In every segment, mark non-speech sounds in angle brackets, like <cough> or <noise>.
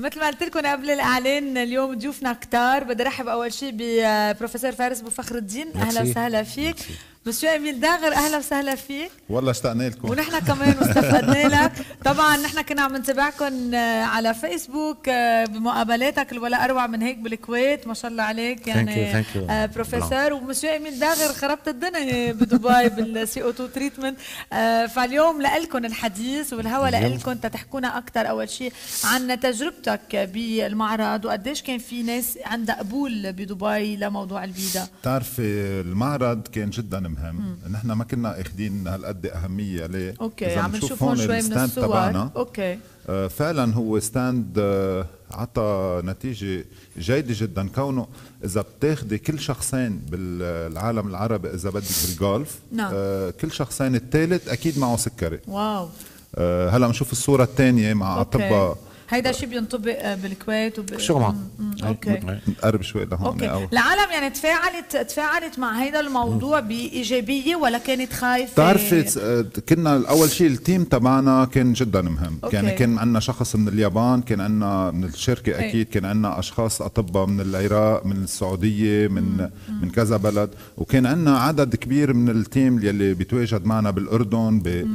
مثل ما قلت لكم قبل الإعلان اليوم ضيوفنا كتار. بدي أرحب أول شيء ببروفيسور فارس ابو فخر الدين. أهلا وسهلا فيك. مسيو اميل داغر أهلا وسهلا فيك والله اشتقنا لكم ونحن كمان واشتقنا لك طبعا نحن كنا عم نتابعكم على فيسبوك بمقابلاتك ولا اروع من هيك بالكويت ما شاء الله عليك يعني thank you, thank you. آه، بروفيسور ومسيو اميل داغر خربت الدنيا بدبي بال CO 2 treatment فاليوم لكم الحديث والهوا لكم تحكونا أكثر اول شيء عن تجربتك بالمعرض وقديش كان في ناس عندها قبول بدبي لموضوع البيدا بتعرفي المعرض كان جدا مهم. نحن ما كنا اخذين هالقد أهمية. ليه؟ okay عم نشوف هون شوي من الصور. تبعنا. okay. آه، فعلا هو stand آه، عطى نتيجة جيدة جدا. كونه إذا بتاخدي كل شخصين بالعالم العربي إذا بدك بال Gulf نعم. آه، كل شخصين الثالث أكيد معه سكري. wow. آه، هلأ بنشوف الصورة الثانية مع okay. هيدا شيء بينطبق آه، بالكويت وب... شو؟ مم، okay. نقرب شوي لهون okay. العالم يعني تفاعلت تفاعلت مع هيدا الموضوع بإيجابية ولا كانت خايفة؟ بتعرفي كنا اول شيء ال team تبعنا كان جدا مهم. okay. يعني كان عندنا شخص من اليابان كان عندنا من الشركة أي. أكيد كان عندنا أشخاص أطباء من العراق من السعودية من من كذا بلد. وكان عندنا عدد كبير من ال team يلي بيتواجد معنا بالأردن ب...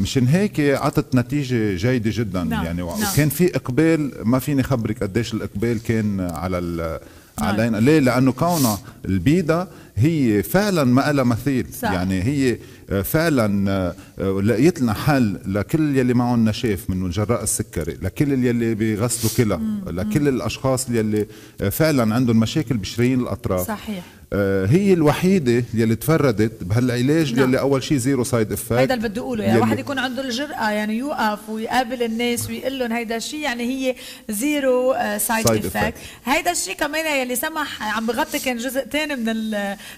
مشان هيك عطت نتيجة جيدة جدا نعم، يعني نعم. وكان في اقبال ما فيني خبرك قديش الإقبال كان على ال... نعم. علينا ليه لأنه كونها البيدا هي فعلا ما لها مثيل صح. يعني هي فعلا آه، آه، لقيت لنا حل لكل يلي معهم نشاف من جراء السكري لكل يلي بيغسلوا كلى لكل الأشخاص يلي آه، فعلا عندهم مشاكل بشرايين الأطراف صحيح آه، هي الوحيدة يلي تفردت بهالعلاج نعم. يلي أول شيء zero side effect هيدا اللي بدي أقوله يعني يلي- واحد يكون عنده الجرأة يعني يوقف ويقابل الناس ويقول لهم هيدا الشيء يعني هي zero side effect. هيدا الشيء كمان يلي سمح عم بغطي كان جزء تاني من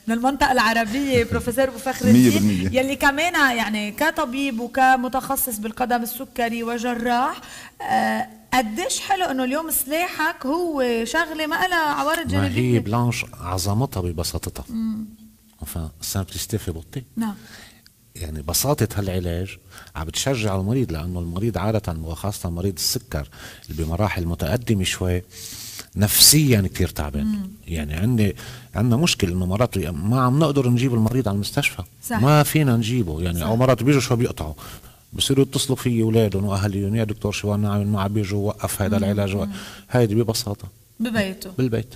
من المنطقة العربية <laughs> بروفيسور أبو فخر الدين. يلي كمان يعني كطبيب وكمتخصص بالقدم السكري وجراح آه، قديش حلو إنه اليوم سلاحك هو شغلة ما لها عوارض ما هي جانبية. بلانش عظمتها ببساطتها. enfin simplicité في بطي نعم. يعني بساطة هالعلاج عم بتشجع المريض لأنه المريض عادة وخاصة مريض السكر اللي بمراحل متقدمة شوي نفسيا كتير تعبان. يعني عندي عندنا مشكلة إنه مرات ما عم نقدر نجيب المريض على المستشفى. صح. ما فينا نجيبه. يعني صح. أو مرات بيجوا شو بيقطعوا. بصيروا يتصلوا في أولادهم وأهاليهم يا دكتور شو بدنا نعمل معه بيجوا وقف هذا العلاج. هيدي ببساطة. ببيته. بالبيت.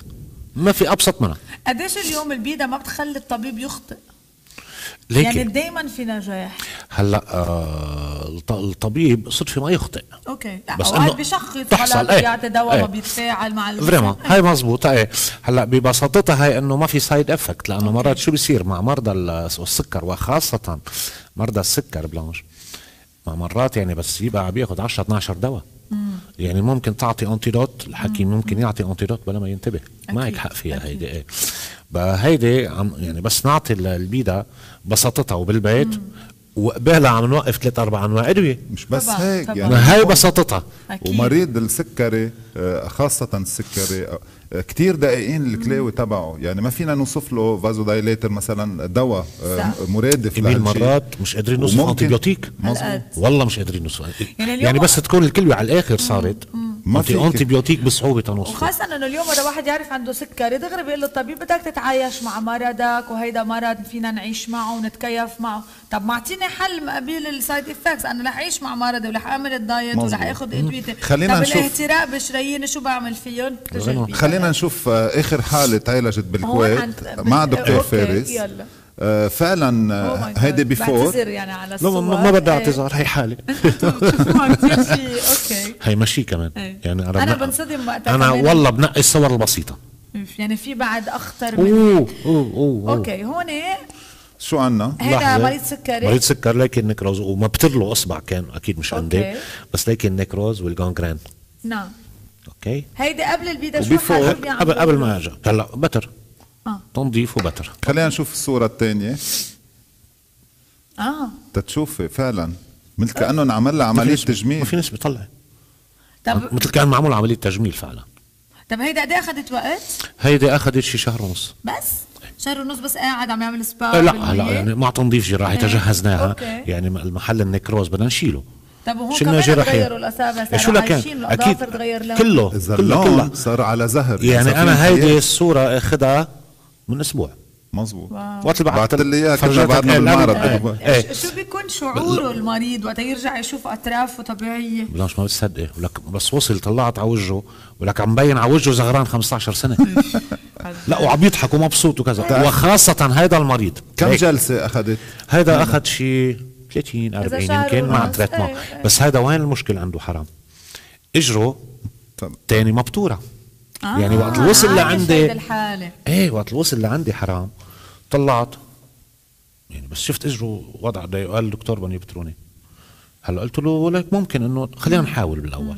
ما في أبسط منها. قديش اليوم البيدا ما بتخلي الطبيب يخطئ؟ ليكي يعني دايما في نجاح هلأ آه الط- الطبيب صدفه ما يخطئ. okay. بس أوقات إنه بيشخص تحصل، إيه، بيعطي دواء إيه. ما بيتفاعل مع الجسم. vraiment. هاي مزبوط إيه. هلأ ببساطتها هاي إنه ما في side effect لأنه okay. مرات شو بيصير مع مرضى ال- السكر وخاصة مرضى السكر بلانش مع مرات يعني بس يبقى عم ياخذ 10 12 دواء. يعني ممكن تعطي antidote الحكيم ممكن يعطي antidote بلا ما ينتبه. معك حق فيها. هيدي إيه. بقى هيدي عم يعني بس نعطي ال- البيدا بساطتها وبالبيت وقبالها عم نوقف ثلاث أربع أنواع. ادويه مش بس طبعاً، هيك طبعاً. يعني هاي بساطتها. ومريض السكري آه، خاصة السكري آه، كتير دقيقين الكلاوي تبعه. يعني ما فينا نوصف له vasodilator مثلا دواء آه،. مرادف كمية. مرات مش قادرين نوصف هالقد. والله مش قادرين نوصف. يعني يعني, يعني بس تكون الكلوة على الآخر صارت. ما انتي فيك. antibiotic بصعوبة تنوصفه وخاصة إنه اليوم إذا واحد يعرف عنده سكري دغري بيقول له الطبيب بدك تتعايش مع مرضك وهيدا مرض فينا نعيش معه ونتكيف معه، طب ما أعطيني حل مقابل ال side effects أنا رح أعيش مع مرضي ورح أعمل ال diet. ورح آخذ ادويتي خلينا طب نشوف. الاهتراء بشرايين شو بعمل فيهم؟ خلينا نشوف آه، آخر حالة تعالجت بالكويت مع دكتور فارس يلا. آه، فعلا Oh آه، God. هيدي before بعتذر يعني على الصور. ما, ما بدي إيه. اعتذار هي <laughs> شيء <laughs> okay. هي ماشي كمان. إيه. يعني أنا بنق- بنصدم وقتها أنا. والله بنقي الصور البسيطة. يعني في بعد أخطر من أوه أوه أوه. okay هون شو عنا هيدا لحظة. مريض سكري. مريض سكر لكن nécrose. ومبتر له أصبع كان أكيد مش عندي. بس لكن nécrose وال gangrene نعم. okay. هيدي قبل البيدا شو؟ قبل قبل ما اجى هلأ بتر. تنظيف وبتر. خلينا نشوف الصورة الثانية. آه. تتشوفي فعلا. مثل كأنه انعمل لها عملية تجميل. ما في ناس بيطلع طب مثل كان معمول عملية تجميل فعلا. طب هيدا قد إيه أخذت وقت؟ هيدي أخذت شي شهر ونص. بس؟ شهر ونص بس قاعد عم يعمل سبا لا بالمية؟ هلا يعني مع تنظيف جراحي إيه. تجهزناها. أوكي. يعني المحل النكروز بدنا نشيله. طب وهون كمان. تغيروا الأصابع إيه، شو لك لهم. كله كله اللون كله. صار على زهر. يعني أنا هيدي الصورة أخذها من أسبوع. مظبوط. وقت اللي بعت لي اياها كنا بعدنا إيه، بالمعرض لا، بدبي. إيه. شو بيكون شعوره المريض وقت يرجع يشوف اطرافه طبيعيه بلاش ما بتصدقي ولك بس وصل طلعت على وجهه ولك عم بين على وجهه زغران 15 سنة. <laughs> لا وعم يضحك ومبسوط وكذا. وخاصة هيدا المريض. كم هيك. جلسة أخذت؟ هيدا أخذ شيء 30 40 شهر يمكن مع. تريتمون إيه، إيه. بس هيدا وين المشكلة؟ عنده حرام. اجره تاني مبتورة. آه. يعني وقت اللي وصل لعندي إيه وقت وصل لعندي حرام. طلعت. يعني بس شفت إجره وضع ضيق قال الدكتور بدهم يبتروني هلا قلت له ولك ممكن إنه خلينا نحاول بالأول.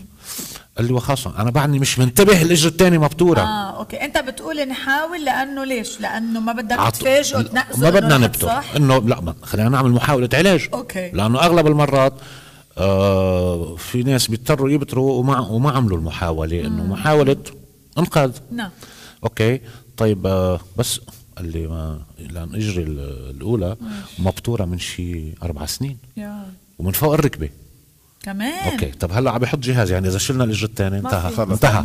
قال لي وخاصة أنا بعدني مش منتبه الاجر الثاني مبتورة. آه okay. أنت بتقول نحاول لأنه ليش؟ لأنه ما بدك عط- تفاجئه ما بدنا نبتر صح؟ إنه لا ما خلينا نعمل محاولة علاج. okay. لأنه أغلب المرات آه في ناس بيضطروا يبتروا وما وما عملوا المحاولة. إنه محاولة انقاذ نعم. okay. طيب آه بس قال لي ما لأن أجري ال- الأولى مبتورة من شي أربع سنين. يا. ومن فوق الركبة. كمان؟ okay. طب هلأ عم بحط جهاز يعني إذا شلنا الاجر الثاني انتهى. انتهى.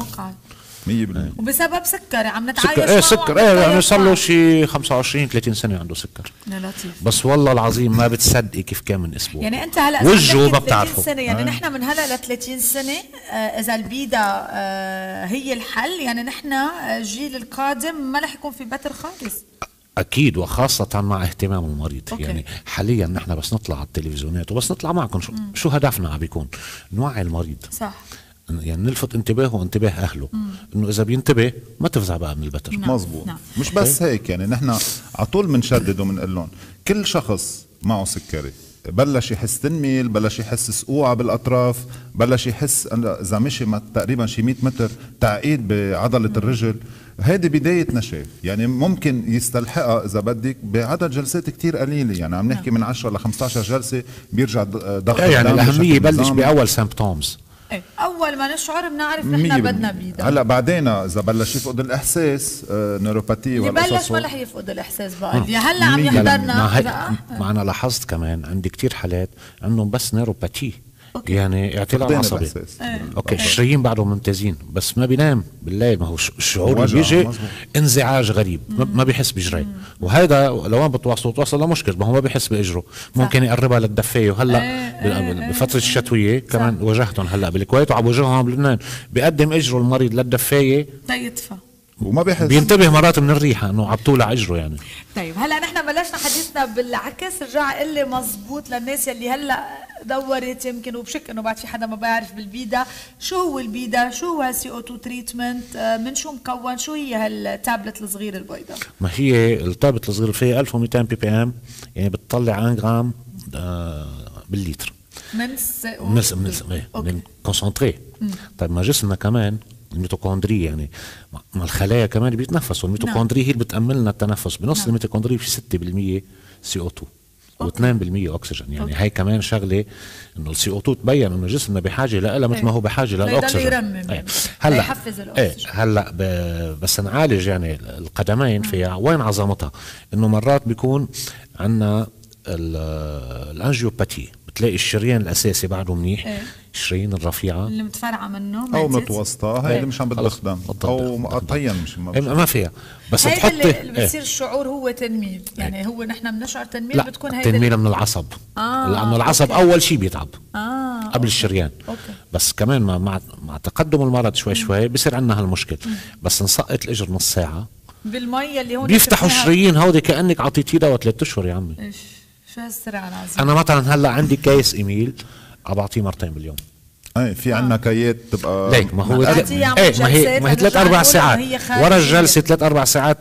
100% وبسبب سكري عم نتعايش سكر إيه سكر إيه يعني نتكيف صار له. شي 25 30 سنة عنده سكر. يا لطيف. بس والله العظيم ما بتصدقي كيف كان من أسبوع. يعني أنت هلأ وجهه ما تحكي 30 بتعرفه. سنة يعني نحن من هلأ ل 30 سنة آه، إذا البيدا آه، هي الحل يعني نحن آه، الجيل القادم ما رح يكون في بتر خالص. أكيد وخاصة مع اهتمام المريض. أوكي. يعني حاليا نحن بس نطلع على التلفزيونات وبس نطلع معكم شو, شو هدفنا عم بيكون نوعي المريض. صح. يعني نلفت انتباهه وانتباه أهله. إنه إذا بينتبه ما تفزع بقى من البتر. نعم. مزبوط نعم. مش بس هيك يعني نحن على طول بنشدد وبنقول لهم. كل شخص معه سكري. بلش يحس تنميل بلش يحس سقوعة بالأطراف بلش يحس إذا مشي ما- تقريبا شي 100 متر تعقيد بعضلة الرجل. هيدي بداية نشاف يعني ممكن يستلحقها إذا بدك بعدد جلسات كتير قليلة. يعني عم نحكي من 10 ل 15 جلسة بيرجع ضغط إيه يعني يبلش نظامي. بأول symptoms إيه. أول ما نشعر بنعرف نحن. بدنا بيدا هلا بعدين إذا بلش يفقد الإحساس آه، neuropathy اللي بلش ما رح يفقد الإحساس بقى يا هلا عم يحضرنا. ما, أنا لاحظت كمان عندي كتير حالات عندهم بس neuropathie okay. يعني اعتلال عصبي. إيه. okay الشرايين بعدهم ممتازين بس ما بينام. بالليل ما هو ش- الشعور بيجي. انزعاج غريب. ما ما بيحس بجري وهذا لو ما بتواصلوا توصل لمشكلة. ما هو ما بيحس بإجره. ممكن يقربها للدفاية. وهلا إيه، بال- بفترة الشتوية كمان واجهتهم هلأ بالكويت وعم واجههم بلبنان بيقدم إجره المريض للدفاية. تيطفى وما بيحس بينتبه مرات من الريحة إنه عم طولع إجره يعني. طيب هلأ نحن بلشنا حديثنا بالعكس رجع قل لي مزبوط للناس يلي هلأ دورت يمكن وبشك إنه بعد في حدا ما بيعرف بالبيدا. شو هو البيدا؟ شو هو ال CO2 treatment من شو مكون؟ شو هي هالتابلت الصغيرة البيضاء؟ ما هي الطابة الصغيرة؟ فيها 1200 ppm يعني بتطلع 1 جرام آه، بالليتر من ال C من الس- من الس- إيه، okay. من concentré طيب ما جسمنا كمان ال mitochondries يعني ما- الخلايا كمان بيتنفسوا ال mitochondries هي اللي بتأمن لنا التنفس بنص نعم. ال mitochondries في 6% CO2 أوكي. و2% أكسجين يعني. هاي كمان شغلة إنه ال CO2 تبين إنه جسمنا بحاجة لها مثل ما هو بحاجة للأكسجين يرمم إيه. يعني. هلا ليحفز إيه. هلأ ب- بس نعالج يعني القدمين فيها وين عظمتها إنه مرات بيكون عندنا ال angiopathie بتلاقي الشريان الأساسي بعده منيح إيه. الشرايين الرفيعة اللي متفرعه منه أو. متوسطة هاي إيه. اللي مش عم. بتخدم. أو مقطعيا مش ما إيه، ما فيها بس هيدا تحطي اللي, اللي إيه. بصير الشعور هو تنميل يعني هو نحن بنشعر تنميل لا بتكون هيدا التنميل من العصب آه، لأنه العصب أوكي. أول شيء بيتعب آه قبل الشريان أوكي. بس كمان مع مع, مع تقدم المرض شوي شوي بصير عندنا هالمشكل بس نسقط الإجر نص ساعة بالمية اللي هون بيفتحوا الشرايين هودي كأنك عطيتيه دواء ثلاث أشهر يا عمي إيش شو هالسرعة العظيمة أنا مثلا هلأ عندي case إميل عم بعطيه مرتين باليوم. أي في عندنا كيات تبقى ليك ما هو إيه ما هي ما هي ثلاث أربع ساعات. ورا الجلسة ثلاث أربع ساعات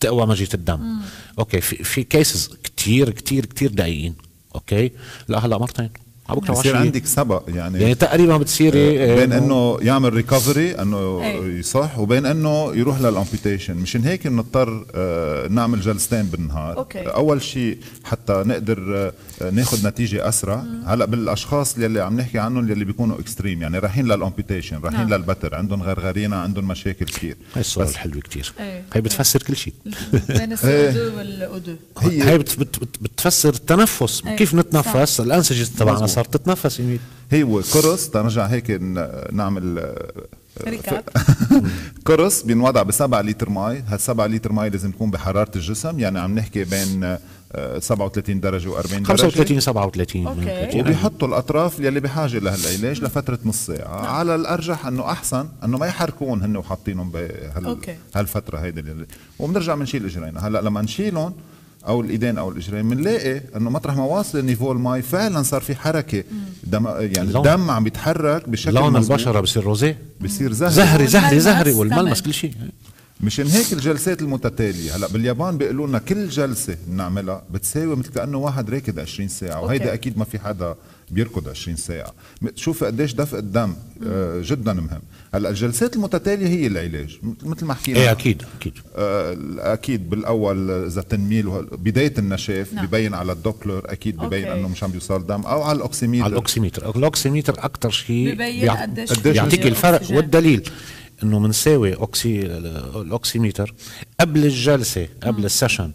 تقوى مجيه الدم. أوكي في في cases كتير كتير كتير دقيقين. أوكي؟ لأ هلأ مرتين. على بكرة بصير. عندك سبق يعني يعني تقريبا بتصيري آه، بين إنه يعمل recovery إنه إيه. يصح وبين إنه يروح لل amputation مشان هيك بنضطر آه، نعمل جلستين بالنهار أوكي. أول شيء حتى نقدر آه، ناخذ نتيجة أسرع هلأ بالأشخاص يلي عم نحكي عنهم يلي بيكونوا extreme يعني رايحين لل amputation رايحين نعم. للبتر عندهم غرغرينه عندهم مشاكل كثير هاي الصورة بس الحلوة كتير إيه. هي بتفسر كل شيء <laughs> بين السودو والاودو هي- هي بت بت بت بتفسر التنفس إيه. كيف نتنفس الانسجه تبعنا. صارت تتنفس ايميل هو قرص تنرجع هيك ن- نعمل آه، recap. <laughs> قرص بينوضع ب 7 لتر مي، هال 7 لتر مي لازم تكون بحرارة الجسم، يعني عم نحكي بين آه، 37 درجة و40 درجة 35 37 أوكي. 38. وبيحطوا الأطراف يلي بحاجة لهالعلاج لفترة نص ساعة نعم. على الأرجح إنه أحسن إنه ما يحركون هن وحاطينهم بهال أوكي. هالفترة هيدي اللي وبنرجع بنشيل إجرينا هلأ لما نشيلهم أو الإيدين أو الإجرين بنلاقي إنه مطرح ما واصل niveau المي فعلا صار في حركة دم يعني اللون. الدم عم بيتحرك بشكل لون. البشرة بصير rosé بصير زهري زهري زهري والملمس زهري. والملمس كل شيء مشان هيك الجلسات المتتالية هلأ باليابان بيقولوا لنا كل جلسة بنعملها بتساوي مثل كأنه واحد راكد 20 ساعة وهيدا. أكيد ما في حدا بيركض 20 ساعة. شوف قديش دفء الدم آه جدا مهم. هلأ الجلسات المتتالية هي العلاج مثل ما حكينا. إيه أكيد أكيد. آه أكيد بالأول إذا تنميل بداية النشاف نعم. ببين على الدوبلر أكيد ببين أوكي. أنه مش عم بيوصل دم أو على ال oximètre. على ال oximètre. ال oximètre أكثر شيء ببين قديش بيعطيك في الفرق. والدليل إنه بنساوي اوكسي الأوكسيميتر قبل الجلسة قبل السيشن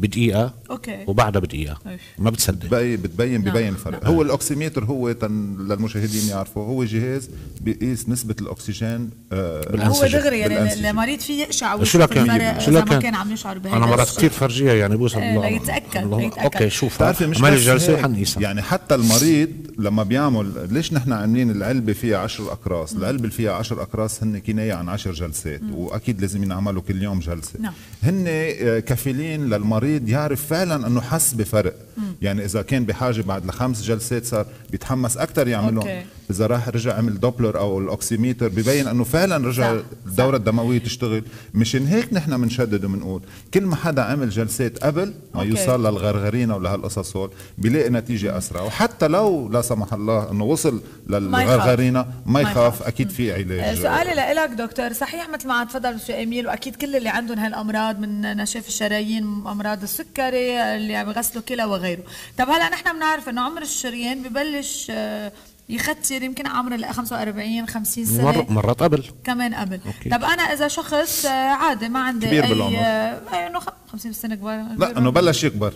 بدقيقة أوكي. وبعدها بدقيقة. ما بتصدق بتبين بتبين نعم. ببين الفرق هو الأوكسيميتر هو تن للمشاهدين يعرفوا هو جهاز بيقيس نسبة الأكسجين آه هو. دغري يعني بالأنسجة. المريض فيه يقشع شو ويشوف لكن شو إذا ما لكن كان عم يشعر بهذا أنا مرات. كثير فرجيها يعني بوصل الله- ليتأكد، الله- ليتأكد. أوكي شوف بتعرفي مش عمل بس الجلسة هيك، وحنقيسها يعني حتى المريض لما بيعمل ليش نحن عاملين العلبة فيها 10 أقراص العلبة اللي فيها 10 أقراص هن كناية عن 10 جلسات وأكيد لازم ينعملوا كل يوم جلسة نعم. هن آه، كفيلين للمريض يعرف فعلا أنه حس بفرق. يعني إذا كان بحاجة بعد لخمس جلسات صار بيتحمس أكثر يعملهم. أوكي. إذا راح رجع عمل دوبلر أو ال oximètre ببين إنه فعلا رجع صح، الدورة الدموية تشتغل. مشان هيك نحن بنشدد وبنقول كل ما حدا عمل جلسات قبل ما أوكي. يوصل للغرغرينا ولهالقصص هول بيلاقي نتيجة أسرع. وحتى لو لا سمح الله إنه وصل للغرغرينا ما يخاف. أكيد في علاج. سؤالي لك دكتور صحيح مثل ما تفضل أستاذ اميل وأكيد كل اللي عندهم هالأمراض من نشاف الشرايين أمراض السكري اللي عم يغسلوا كلى وغيره. طب هلا نحن بنعرف إنه عمر الشريان ببلش آه، يختر يمكن عمر ال 45 50 سنة. مر مرات قبل. كمان قبل. أوكي. طب أنا إذا شخص آه، عادي ما عندي كبير أي بالعمر. آه، أي إنه خ- 50 سنة كبار. لا إنه بلش يكبر.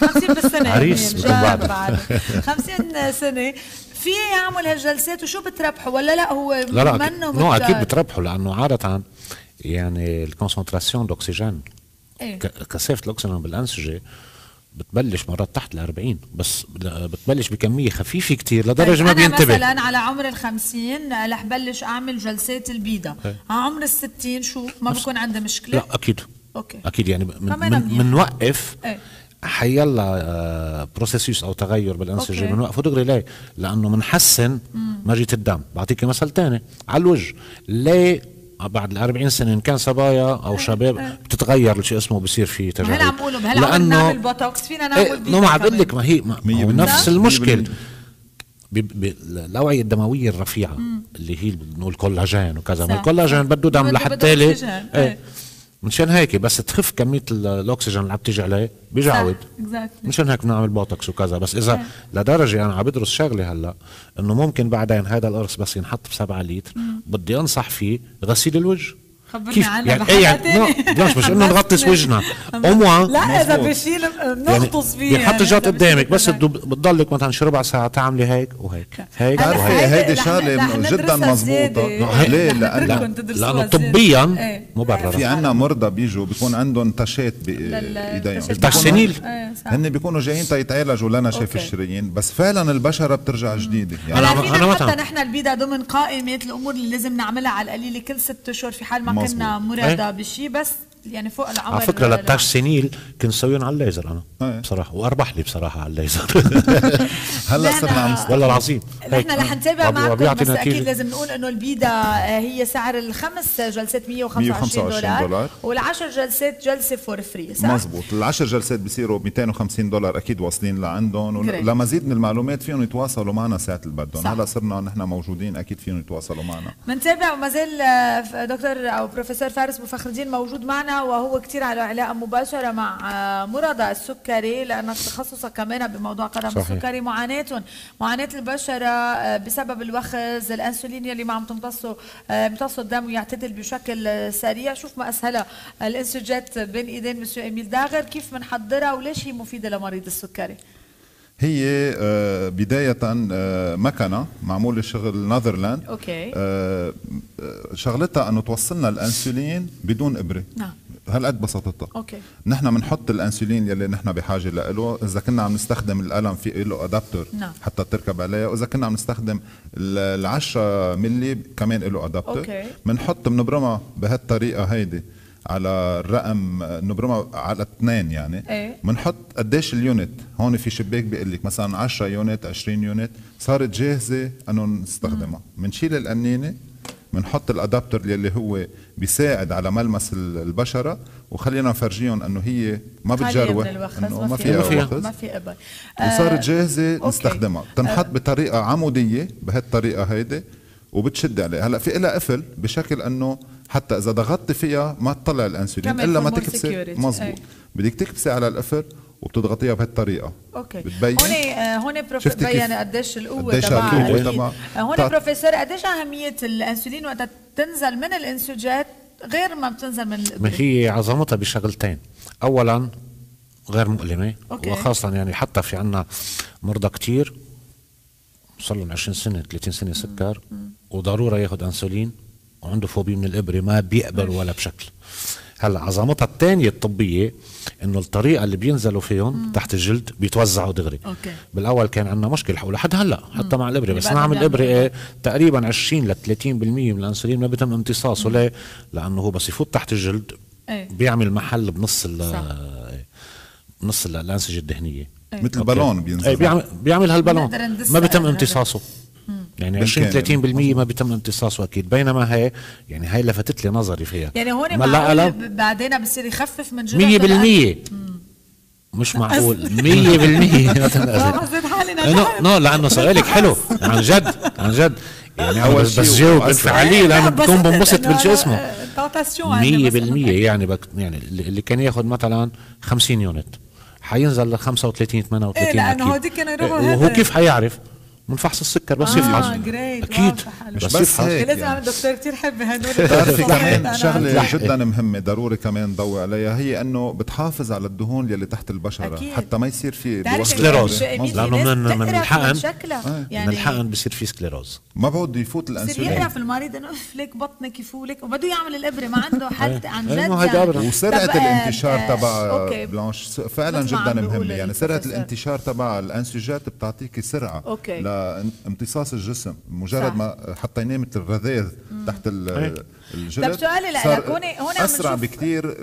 50 بالسنة. <laughs> عريس يعني بعد. بعد. 50 سنة. في يعمل هالجلسات وشو بتربحوا ولا لأ هو لا لا منه أكيد, no أكيد؟ بتربحوا لأنه عادة يعني ال concentration d'oxygène إيه. كثافة الأكسجين بالأنسجة بتبلش مرات تحت ال 40 بس بتبلش بكمية خفيفة كتير لدرجة ما طيب أنا بينتبه. مثلا على عمر ال 50 رح بلش أعمل جلسات البيضة. إيه. على عمر ال 60 شو؟ ما بكون عندي مشكلة؟ لا أكيد. أوكي. أكيد يعني من من إيه. حيلا آه، processus أو تغير بالأنسجة. بنوقفه دغري ليه؟ لأنه بنحسن مجرى الدم، بعطيك مثل تاني على الوجه، ليه بعد ال 40 سنة إن كان صبايا أو شباب بتتغير الشيء اسمه بصير في تجاعيد هلا عم بقولوا بهالعمر نعمل بوتوكس؟ فينا نعمل إيه ما عم بقول. لك ما هي ما. نفس المشكل. ب- ب- الأوعية الدموية الرفيعة اللي هي بنقول collagène وكذا. ما ال collagène. بده دم لحتى لي إيه. إيه. مشان هيك بس تخف كمية ال- الأكسجين اللي عم تيجي عليه بيجعود. مشان هيك بنعمل بوتوكس وكذا. بس إذا لدرجة أنا عم بدرس شغلة هلأ إنه ممكن بعدين هذا القرص بس ينحط بسبعة لتر. بدي أنصح فيه غسيل الوجه. خبرني عنها يعني إيه يعني مش مش إنه نغطس وجهنا. اموا لا إذا. بشيل نغطس فيه يعني، جات إذا قدامك بس بتضلك مثلا شي ربع ساعه تعملي هيك وهيك. هيك؟ وهيك هيدي شغلة جدا زيادة. ليه؟ لأنه لأنه. طبيا إيه. مبرر في عنا مرضى بيجوا بيكون عندهم تشات بايديهم التحسينيل. إيه،. هن بيكونوا جايين تيتعالجوا لنشاف أوكي. الشرايين بس فعلا البشرة بترجع جديدة. يعني أنا حتى مثلاً- نحن البيضة ضمن قائمة الأمور اللي لازم نعملها على القليلة كل ست أشهر في حال ما. كنا مرادة بشيء بس يعني فوق العمر على فكرة لا. للتاش سنيل كنت سويهم على الليزر أنا إيه. بصراحة وأربح لي بصراحة على الليزر <laughs> هلا صرنا عم والله العظيم نحن رح نتابع معكم بس أكيد نتيجة. لازم نقول إنه ال B-da آه، هي سعر الخمس جلسات 125 125 دولار, دولار. والعشر جلسات جلسة for free صح؟ مزبوط العشر جلسات بيصيروا 250 دولار أكيد واصلين لعندهم. ولمزيد من المعلومات فيهم يتواصلوا معنا ساعة اللي بدهم صح. هلا صرنا نحن موجودين أكيد فيهم يتواصلوا معنا منتابع وما زال آه، دكتور أو بروفيسور فارس ابو فخر الدين موجود معنا وهو كثير على علاقه مباشرة مع آه، مرضى السكري لانك تخصصك كمان بموضوع قدم صحيح. السكري معاناتهم معاناة البشرة آه، بسبب الوخز الأنسولين يلي ما عم تمتصه آه، بيمتصوا الدم ويعتدل بشكل آه، سريع شوف ما اسهلها ال InsuJet بين إيدين مسيو اميل داغر كيف بنحضرها وليش هي مفيدة لمريض السكري هي آه، بداية آه، مكنة معمولة شغل Netherlands okay. آه، شغلتها أنه توصلنا الأنسولين بدون إبرة نعم. هالقد بساطتها okay. نحن بنحط الأنسولين يلي نحن بحاجة له إذا كنا عم نستخدم القلم في له adapter نعم. حتى تركب عليه وإذا كنا عم نستخدم ال 10 ملي كمان له adapter okay. بنحط بنبرمها بهالطريقة هيدي على الرقم نبرمها على اثنين يعني. إيه. بنحط قديش ال unit. هون في شباك بيقول لك مثلا 10 unit 20 unit. صارت جاهزة إنه نستخدمها. بنشيل القنينة بنحط ال adapter يلي هو بيساعد على ملمس ال- البشرة وخلينا نفرجيهم إنه هي ما بتجرح إنه ما فيها فيها. وخز ما في ابر وصارت جاهزة okay. نستخدمها. بتنحط بطريقة عمودية بهالطريقة هيدي وبتشد عليها هلأ في لها قفل بشكل إنه حتى إذا ضغطت فيها ما تطلع الأنسولين إلا ما تكبسي. مزبوط. بدك تكبسي على القفل وبتضغطيها بهالطريقة. okay. بتبين. هون آه، هون prof بين قديش القوة قديش تبعها. آه، هون بروفيسور قديش أهمية الأنسولين وقت تنزل من ال InsuJet غير ما بتنزل من ما هي عظمتها بشغلتين. اولا غير مؤلمة okay. وخاصه يعني حتى في عنا مرضى كتير صار لهم 20 سنة 30 سنة سكر وضرورة ياخذ أنسولين. وعنده فوبيا من الإبرة ما بيقبل ولا بشكل هلأ عظمتها الثانية الطبية إنه الطريقة اللي بينزلوا فيهم تحت الجلد بيتوزعوا دغري okay. بالأول كان عندنا مشكلة ولحد هلأ حتى مع الإبرة بس نعمل الإبرة. إيه تقريبا 20 ل 30% من الأنسولين ما بيتم امتصاصه ليه؟ لأنه هو بس يفوت تحت الجلد إيه. بيعمل محل بنص ال صح. إيه، بنص ال- الأنسجة الدهنية مثل بالون بينزل اي بيعمل بيعمل هالبالون ما بيتم. امتصاصه يعني 20 بالكامل. 30% ما بيتم امتصاصه أكيد. بينما هي يعني هي لفتت لي نظري فيها. يعني هون ما معقول لا ب- بعدين بصير يخفف من جرعه 100% مش معقول. <laughs> 100% <laughs> ما تنقذ حسيت حالي no no لأنه سؤالك حلو. عن جد عن جد. يعني أول أول بس, جاوب. انفعاليه لأنه بكون بنبسط tentation 100% يعني بك يعني اللي اللي كان ياخذ مثلا 50 unit. حينزل ل 35 38 إيه، لأنه أكيد. هوديك كانوا يروحوا إيه، هذا. وهو كيف حيعرف؟ من فحص السكر بس آه، يفحص. أكيد. مش بس بس هيك. لازم يعني. اعمل دكتور كثير حب هدول بتعرفي كمان شغلة. جدا مهمة ضروري كمان نضوي عليها هي إنه بتحافظ على الدهون يلي تحت البشرة أكيد. حتى ما يصير في sclérose. في من- من الحقن- من يعني الحقن بصير في sclérose ما بعود يفوت بصير الانسولين يقرف المريض إنه اف ليك بطنك يفولك وبده يعمل الإبرة ما عنده حل <laughs> عن إيه، جد أبدا. وسرعة آه، الانتشار آه، تبع. بلانش فعلا جدا مهمة يعني سرعة. الانتشار تبع ال InsuJet بتعطيكي سرعة okay. لامتصاص الجسم مجرد صح. ما حطيناه مثل الرذاذ تحت إيه. الجلد طب سؤالي لك، هون- هون أسرع بكثير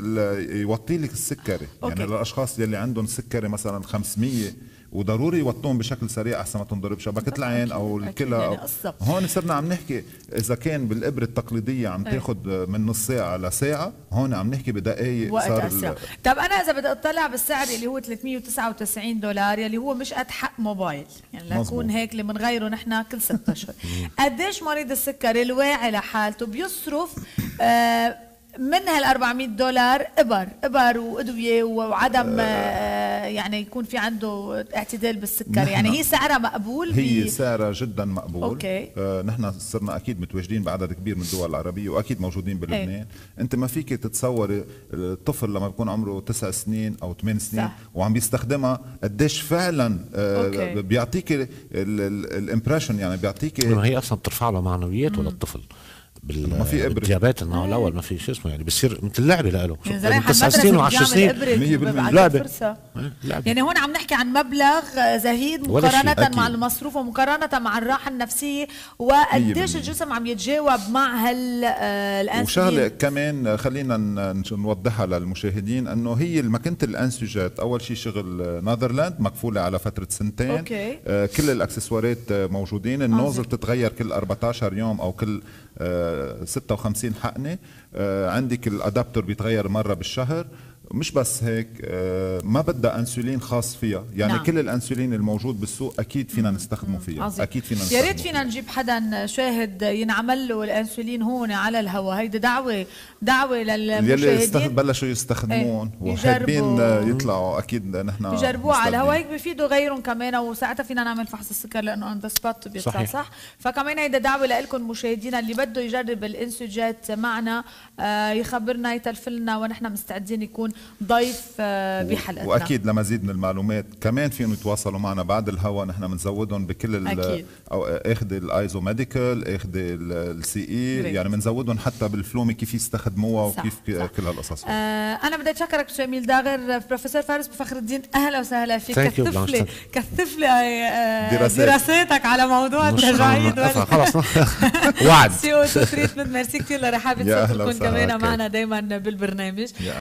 يوطي لك السكري okay. يعني للاشخاص يلي عندهم سكري مثلا 500 وضروري يوطون بشكل سريع أحسن ما تنضرب شبكة العين أو الكلى يعني. هون صرنا عم نحكي إذا كان بالإبرة التقليدية عم إيه. تاخذ من نص ساعة لساعه هون عم نحكي بدقائق وقت صار أسرع. طب أنا إذا بدي أطلع بالسعر اللي هو 399 دولار يلي هو مش قد حق موبايل. يعني. لنكون هيك اللي بنغيره نحن كل ست اشهر قديش مريض السكري الواعي لحالته بيصرف آه من هال 400 دولار إبر إبر وأدوية وعدم آه يعني يكون في عنده اعتدال بالسكر يعني هي سعرها مقبول هي سعرها جدا مقبول okay. آه نحن صرنا أكيد متواجدين بعدد كبير من الدول العربية وأكيد موجودين بلبنان إيه. أنت ما فيك تتصوري الطفل لما بيكون عمره تسع سنين أو ثمان سنين صح. وعم بيستخدمها قديش فعلا آه okay. بيعطيك ال impression يعني بيعطيك هي أصلا بترفع له معنوياته للطفل بال ما في إبرة. بال diabète انه الأول ما في شو اسمه يعني بصير مثل لعبة لإله يعني تسع سنين مدرسة و10 بيعمل سنين إبرة مية بالمية. بيبعت لعبة. فرصة. إيه، لعبة. يعني هون عم نحكي عن مبلغ زهيد أكيد. مع المصروف ومقارنة مع الراحة النفسية مية وقديش. الجسم عم يتجاوب مع هال آه، الانسولين وشغلة كمان خلينا ن- نوضحها للمشاهدين إنه هي ماكينه الأنسجات أول شيء شغل نذرلاند مكفولة على فترة سنتين أوكي. آه كل الأكسسوارات آه، موجودين النوزل بتتغير كل 14 يوم أو كل آه 56 حقنة. آه عندك الأدابتر بيتغير مرة بالشهر. مش بس هيك آه ما بدها انسولين خاص فيها. يعني نعم. كل الانسولين الموجود بالسوق أكيد فينا نستخدمه فيها. عظيم. أكيد فينا يا نستخدمه ريت فينا نجيب حدا شاهد ينعمل له الانسولين هون على الهواء. هيدي دعوة دعوة يلي استخ... للمشاهدين بلشوا يستخدمون. إيه، وحابين. آه، يطلعوا. أكيد نحن يجربوه على. الهواء. هيك بيفيدوا غيرهم كمان. وساعتها فينا نعمل فحص السكر لأنه on the spot بيطلع صحيح. صح؟ فكمان هيدا دعوة لكم مشاهدينا اللي بده يجرب ال InsuJet معنا. آه يخبرنا يتلفلنا ونحن مستعدين يكون ضيف آه، بحلقتنا. وأكيد لمزيد من المعلومات كمان فيهم يتواصلوا معنا بعد الهوا. نحن بنزودهم بكل ال- أكيد. أو اخذ ال ISO medical اخذ ال CE. يعني بنزودهم حتى بالفلومه كيف يستخدموها وكيف صح. كل هالقصص. آه أنا بدي أتشكرك اميل داغر بروفيسور فارس ابو فخر الدين. أهلا وسهلا فيك. كثف لي. كثف لي آه، دراسات. دراساتك على موضوع التجاعيد خلص <laughs> وعد. CO2 treatment. merci كثير لرحابة تكون كمان. معنا دائما بالبرنامج. يا